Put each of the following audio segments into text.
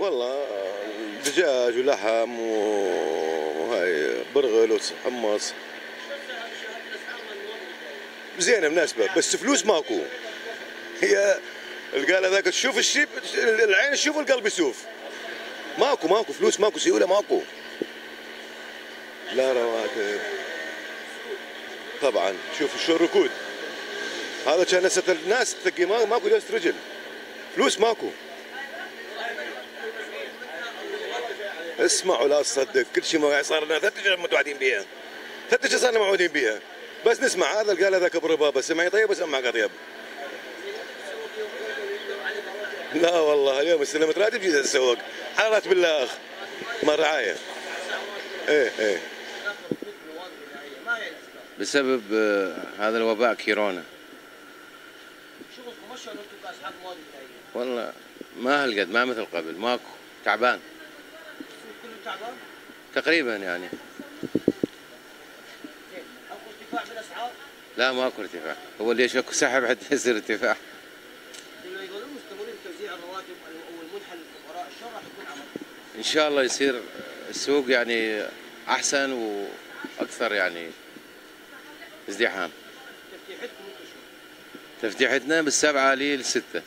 والله دجاج ولحم وهاي برغل وحمص زينة مناسبة بس فلوس ماكو. هي قال هذاك تشوف الشيب العين تشوف القلب يسوف ماكو ماكو فلوس ماكو سيوله ماكو. لا رواتب طبعا شوف شو الركود. هذا كان نسة الناس تلاقي ما ماكو جلسة رجل. فلوس ماكو. اسمعوا لا تصدق كل شيء ما صار لنا. ثلاث اشهر متوعدين بها ثلاث اشهر صارنا موعودين بها بس نسمع هذا قال هذاك بربابه سمع طيب وسمع قطيب لا والله اليوم استلمت راتب جيت اتسوق حرات بالله أخ. ما رعاية. إيه إيه. بسبب آه، هذا الوباء بدائيه والله ما هالقد ما مثل قبل. ماكو. تعبان. تعبان تقريبا يعني اكو ارتفاع بالاسعار لا ماكو ارتفاع هو اللي يشك سحب حتى يصير ارتفاع يقولون مستمرين بتوزيع الرواتب أو المنحه للفقراء شلون راح يكون عمل؟ إن شاء الله يصير السوق يعني أحسن وأكثر يعني ازدحام تفتيحتكم؟ تفتيحتنا بالسبعة للستة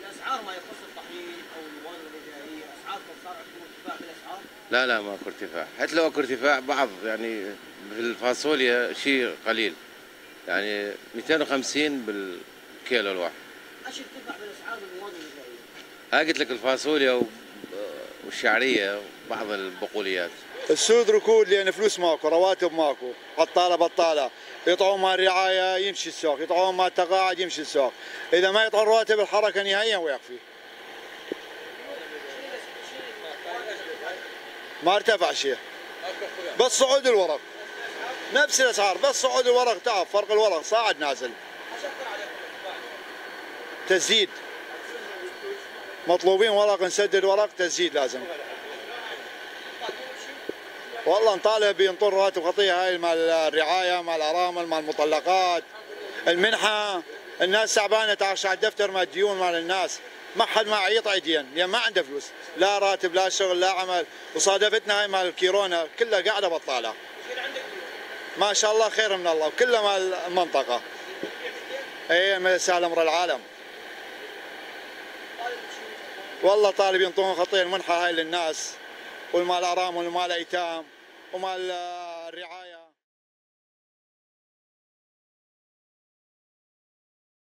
الاسعار ما يخص الطحين أو المواد الغذائيه اسعاركم صار عندكم ارتفاع بالاسعار؟ لا لا ماكو ارتفاع. حتى لو اكو ارتفاع بعض يعني في الفاصوليا شيء قليل. يعني 250 بالكيلو الواحد. إيش ارتفاع بالاسعار بالمواد الغذائيه؟ ها قلت لك الفاصوليا والشعرية وبعض البقوليات. السود ركود لأن فلوس ماكو رواتب ماكو. بطالة بطالة. يطعون مال الرعايه يمشي السوق. يطعون مال التقاعد يمشي السوق. إذا ما يطعون رواتب الحركة نهائيا ويكفي ما ارتفع شيء. بس صعود الورق. نفس الأسعار بس صعود الورق. تعب فرق الورق. صاعد نازل. تسديد مطلوبين ورق نسدد ورق تسديد لازم. والله نطالب بينطر رواتب خطيه هاي مال الرعاية مال الأرامل مال المطلقات. المنحة. الناس تعبانه تعرش على الدفتر مال الديون مال الناس. ما حد ما يطعي دين لأن ما عنده فلوس. لا راتب لا شغل لا عمل. وصادفتنا هاي مال الكيرونا كلها قاعدة بطاله ما شاء الله خير من الله. وكلها مال المنطقة. اي سال أمر العالم. والله طالب ينطون خطيه المنحه هاي للناس. والمال ارامل ومال أيتام. ومال الرعاية.